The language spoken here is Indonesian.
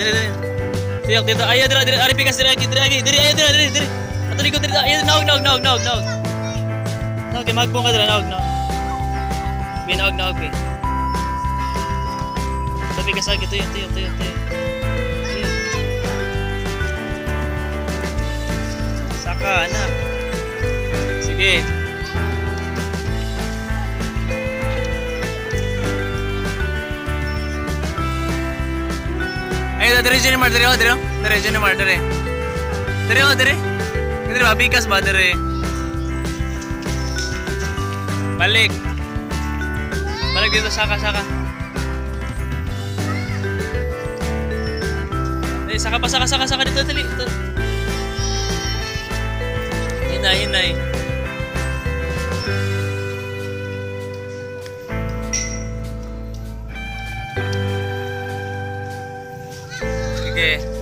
Diri diri. Tiyak dito. Ayo dira diri ari pikas diri lagi diri lagi diri ayo dira diri diri. Ato likod diri ayo naog naog naog naog naog. Naog kay eh, magpong ka dira naog naog. Bin naog naog eh. bi. Sa pikas lagi tuyo tuyo tuyo Saka anak. Sige. ಇದು ದರಿಜನೆ balik balik dito saka saka eh saka pa saka saka saka dito tali dito hinay hinay Thank Okay.